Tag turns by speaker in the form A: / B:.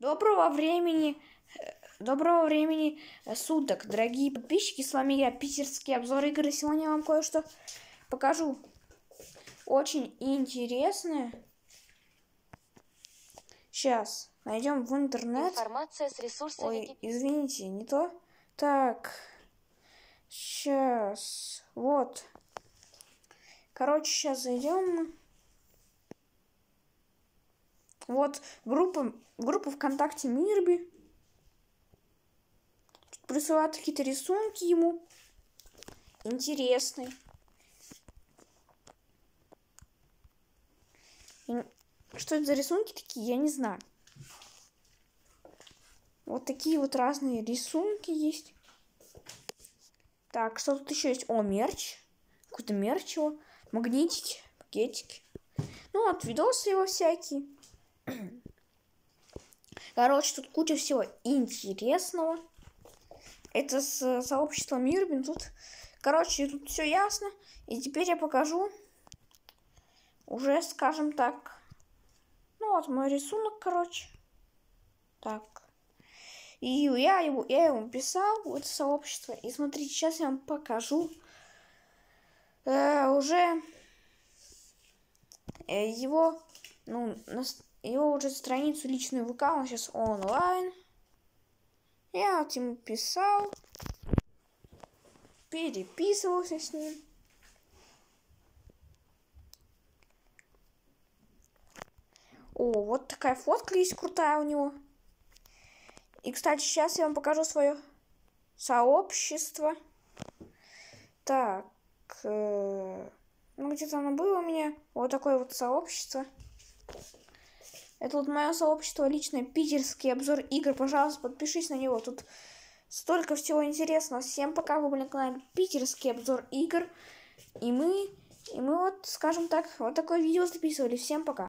A: Доброго времени, э, доброго времени суток, дорогие подписчики. С вами я, Питерский обзор игр. И сегодня я вам кое-что покажу. Очень интересное. Сейчас найдем в интернет.
B: Информация с ресурсами.
A: Ой, извините, не то. Так. Сейчас. Вот. Короче, сейчас зайдем. Вот группа, группа ВКонтакте Мирби. Присылают какие-то рисунки ему. Интересные. Что это за рисунки такие, я не знаю. Вот такие вот разные рисунки есть. Так, что тут еще есть? О, мерч. Какой-то мерч его. Магнитики, пакетики. Ну, вот видосы его всякие. Короче, тут куча всего интересного. Это с сообществом Мирбин. Тут, короче, тут все ясно. И теперь я покажу уже, скажем так. Ну вот мой рисунок, короче. Так. И я его, я ему писал, в это сообщество. И смотрите, сейчас я вам покажу э, уже э, его, ну, его уже страницу личную ВК, он сейчас онлайн. Я ему писал, переписывался с ним. О, вот такая фотка есть крутая у него. И, кстати, сейчас я вам покажу свое сообщество. Так, э, ну где-то оно было у меня. Вот такое вот сообщество. Это вот мое сообщество личное, питерский обзор игр. Пожалуйста, подпишись на него. Тут столько всего интересного. Всем пока, вы были на канале Питерский обзор игр. И мы, и мы вот, скажем так, вот такое видео записывали. Всем пока.